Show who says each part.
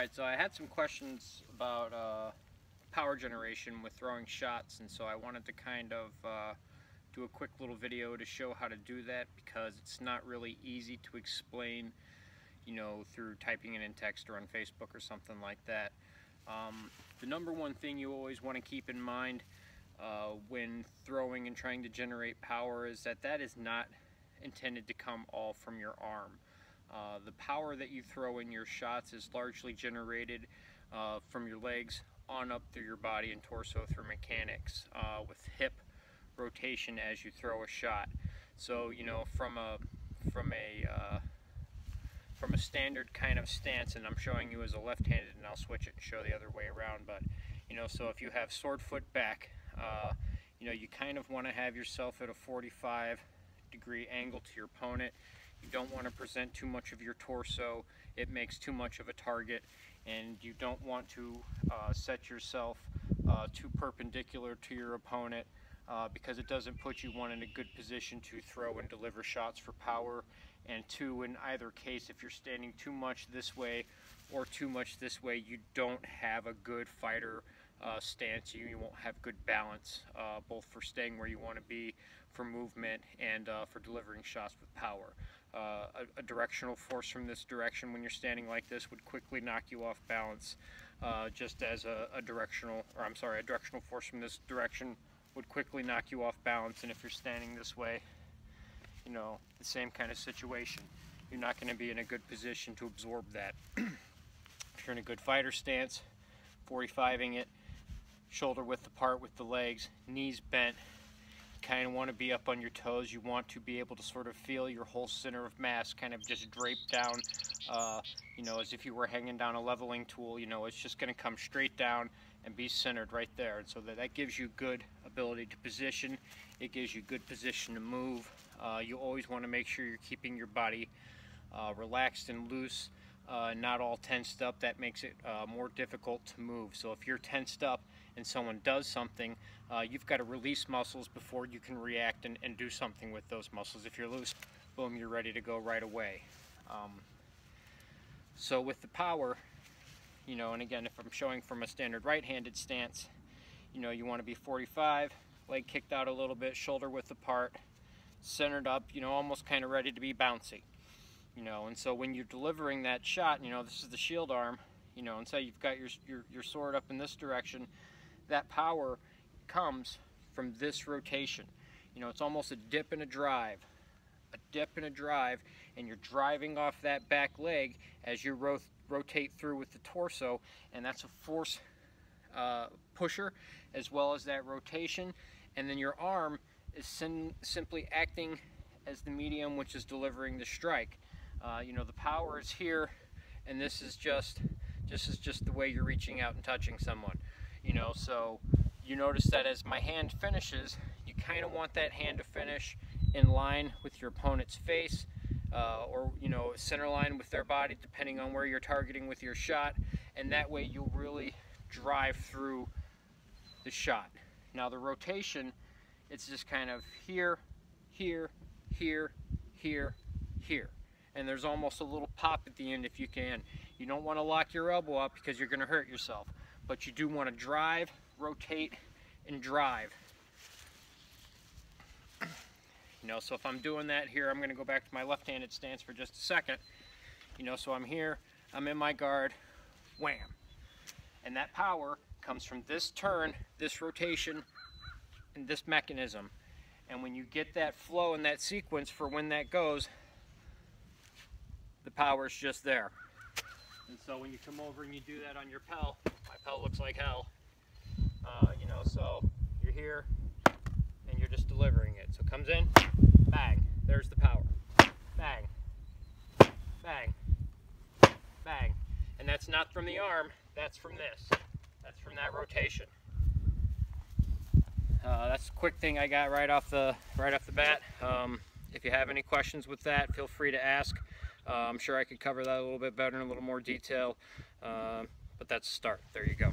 Speaker 1: Alright, so I had some questions about uh, power generation with throwing shots, and so I wanted to kind of uh, do a quick little video to show how to do that because it's not really easy to explain, you know, through typing it in text or on Facebook or something like that. Um, the number one thing you always want to keep in mind uh, when throwing and trying to generate power is that that is not intended to come all from your arm. Uh, the power that you throw in your shots is largely generated uh, from your legs on up through your body and torso through mechanics uh, with hip rotation as you throw a shot. So you know from a from a uh, from a standard kind of stance, and I'm showing you as a left-handed, and I'll switch it and show the other way around. But you know, so if you have sword foot back, uh, you know you kind of want to have yourself at a 45 degree angle to your opponent you don't want to present too much of your torso. It makes too much of a target and you don't want to uh, set yourself uh, too perpendicular to your opponent uh, because it doesn't put you one in a good position to throw and deliver shots for power and two in either case if you're standing too much this way or too much this way you don't have a good fighter uh, stance you, you won't have good balance uh, both for staying where you want to be for movement and uh, for delivering shots with power. Uh, a, a, directional force from this direction when you're standing like this would quickly knock you off balance uh, just as a, a, directional or I'm sorry a directional force from this direction would quickly knock you off balance. And if you're standing this way you know the same kind of situation. You're not going to be in a good position to absorb that. If you're in a good fighter stance 45ing it shoulder width apart with the legs knees bent kind of want to be up on your toes. You want to be able to sort of feel your whole center of mass kind of just drape down, uh, you know, as if you were hanging down a leveling tool. You know, it's just going to come straight down and be centered right there. And so that, that gives you good ability to position. It gives you good position to move. Uh, you always want to make sure you're keeping your body uh, relaxed and loose. Uh, not all tensed up, that makes it uh, more difficult to move. So if you're tensed up, and someone does something, uh, you've got to release muscles before you can react and, and, do something with those muscles. If you're loose, boom, you're ready to go right away. Um, so with the power, you know, and again, if I'm showing from a standard right-handed stance, you know, you want to be 45, leg kicked out a little bit, shoulder width apart, centered up, you know, almost kind of ready to be bouncy. You know, and so when you're delivering that shot, you know, this is the shield arm, you know, and say you've got your, your, your sword up in this direction, that power comes from this rotation. You know, it's almost a dip and a drive. A dip and a drive, and you're driving off that back leg as you ro rotate through with the torso, and that's a force uh, pusher as well as that rotation. And then your arm is sim simply acting as the medium which is delivering the strike. Uh, you know, the power is here, and this is just this is just the way you're reaching out and touching someone you know? So you notice that as my hand finishes you kind of want that hand to finish in line with your opponent's face uh, or you know center line with their body depending on where you're targeting with your shot and that way you'll really drive through the shot. Now the rotation it's just kind of here here here here here and there's almost a little pop at the end if you can you don't want to lock your elbow up because you're going to hurt yourself but you do want to drive, rotate, and drive. You know, so if I'm doing that here, I'm going to go back to my left-handed stance for just a second. You know, so I'm here, I'm in my guard, wham. And that power comes from this turn, this rotation, and this mechanism. And when you get that flow and that sequence for when that goes, power's just there. And so when you come over and you do that on your pell, my pell looks like hell. Uh, you know, so you're here and you're just delivering it. So it comes in, bang, there's the power. Bang, bang, bang. And that's not from the arm, that's from this. That's from that rotation. Uh, that's a quick thing I got right off the right off the bat. Um, if you have any questions with that, feel free to ask. Uh, I'm sure I could cover that a little bit better in a little more detail. Uh, but that's a start. There you go.